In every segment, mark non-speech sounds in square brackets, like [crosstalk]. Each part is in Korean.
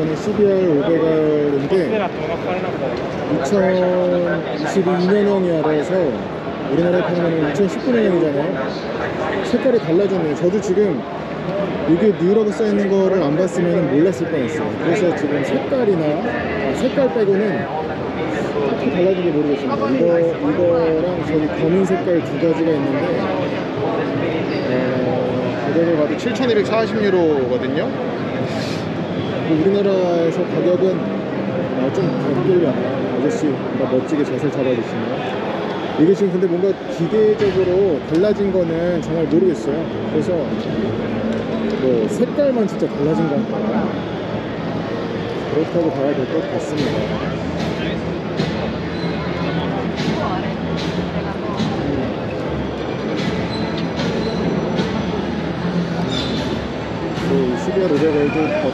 이거는 CBR 500R인데 2022년형이라서 우리나라에 파는 2019년형이잖아요. 색깔이 달라졌네요. 저도 지금 이게 뉴라고 써있는 거를 안 봤으면 몰랐을 뻔했어요. 그래서 지금 색깔이나 아, 색깔 빼고는 딱히 달라진 게 모르겠습니다. 이거 이거랑 저기 검은 색깔 두 가지가 있는데 어, 가격을 봐도 7,240유로거든요. 우리나라에서 가격은 어, 좀 바뀌려나 아저씨 멋지게 자세를 잡아주시네요. 이게 지금 근데 뭔가 기계적으로 달라진 거는 정말 모르겠어요. 그래서 뭐 색깔만 진짜 달라진 건가 그렇다고 봐야 될 것 같습니다.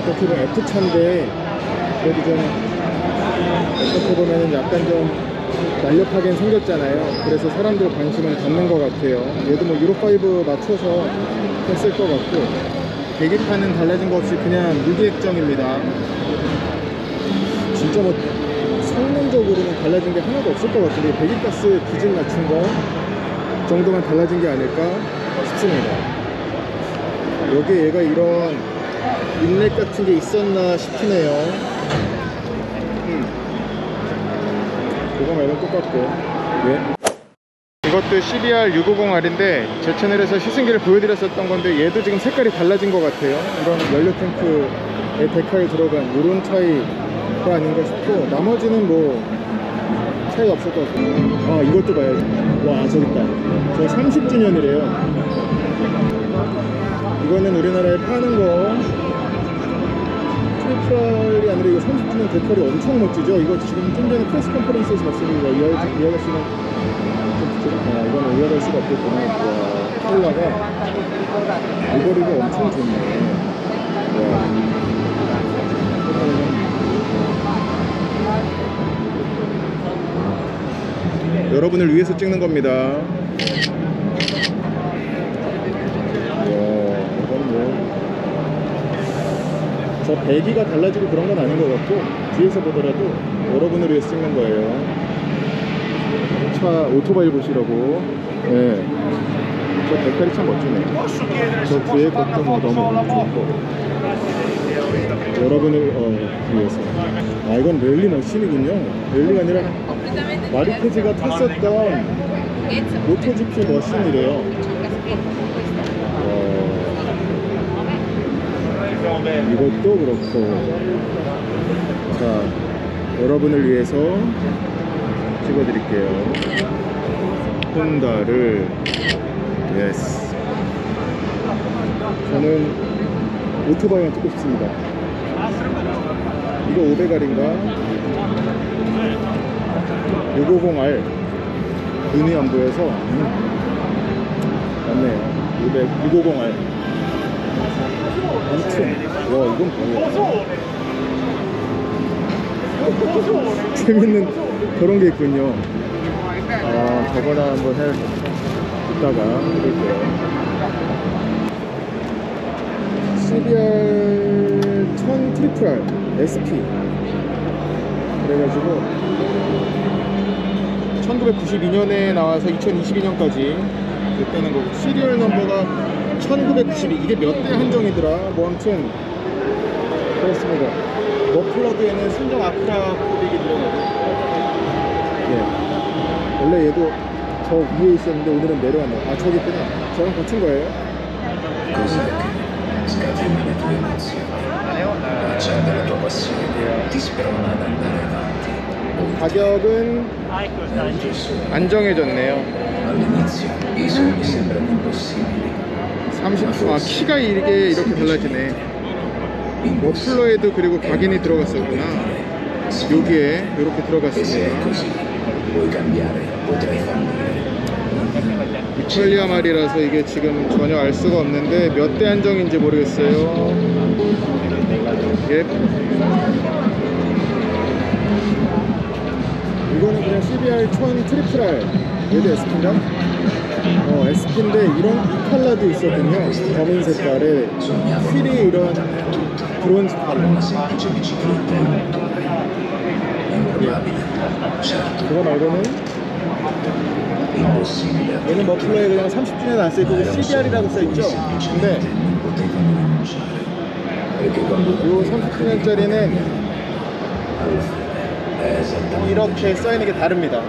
어떻게 보면 F차인데 그래도 좀 어떻게 보면 약간 좀 날렵하게 생겼잖아요. 그래서 사람들 관심을 갖는 것 같아요. 얘도 뭐 유로5 맞춰서 했을 것 같고 계기판은 달라진 거 없이 그냥 무기획정입니다. 진짜 뭐 성능적으로는 달라진 게 하나도 없을 것 같은데 배기가스 기준 맞춘 거 정도만 달라진 게 아닐까 싶습니다. 여기에 얘가 이런 인렉 같은 게 있었나 싶으네요. 음. 그거 말고 똑같고. 왜? 이것도 CBR 650R인데 제 채널에서 시승기를 보여드렸었던 건데 얘도 지금 색깔이 달라진 것 같아요. 이런 연료 탱크에 데칼 들어간 이런 차이가 아닌가 싶고 나머지는 뭐 차이 없을 것 같고. 아 이것도 봐야지. 와 저기 있다. 저 30주년이래요. 이거는 우리나라에 파는 거 triple이 아니라 이거 30주년 데칼이 엄청 멋지죠? 이거 지금 좀 전에 press conference에서 봤습니다. 이, 아저씨는 아, 이거는 이해할 수가 없겠구나. 와, 컬러가 livery가 엄청 좋네. 와. 여러분을 위해서 찍는 겁니다. 이야, 뭐. 저 배기가 달라지고 그런 건 아닌 것 같고, 뒤에서 보더라도 여러분을 위해서 찍는 거예요. 차 오토바이 보시라고. 예. 저 백칼이 참 멋지네. 저 뒤에 것도 뭐 너무 좋고. 여러분을 어, 위해서. 아, 이건 랠리 machine이군요. 랠리가 아니라 마르케즈가 탔었던 MotoGP machine이래요. 이것도 그렇고. 자, 여러분을 위해서 찍어드릴게요. 혼다를 yes. 저는 오토바이만 찍고 싶습니다. 이거 500R인가? 650R 눈이 안 보여서 음. 맞네요. 500, 650R 아무튼 와 이건 뭐야? [laughs] 재밌는 그런 게 있군요. 아 저거나 한번 해 이따가 해볼게요. CBR 1000 triple R SP 그래가지고 1992년에 나와서 2022년까지 그때는 거고. serial number가 1992 이게 몇 대 한정이더라? 뭐 아무튼 그렇습니다. 머플러에는 순정 아크라포빅이 들어가고. 예. 원래 얘도 저 위에 있었는데 오늘은 내려왔네요 아 저기 있구나. 저랑 같은 거예요. 가격은 안정해졌네요 아 키가 이게 이렇게 달라지네 머플러에도 그리고 각인이 들어갔었구나 여기에 이렇게 들어갔습니다 fallire. 이탈리아 말이라서 이게 지금 전혀 알 수가 없는데 몇 대 한정인지 모르겠어요 예. 이거는 그냥 CBR 1000 triple R 얘도? 어 SP인데 이런 이 컬러도 있었군요. 검은 색깔에 휠이 이런 브론즈 컬러. 그거 말고는. 얘는 머플러에 그냥 30주년 안 써있고 CBR이라고 써있죠. 근데 요 30주년짜리는 alla fine è esattamente 이렇게 써있는 게 다릅니다.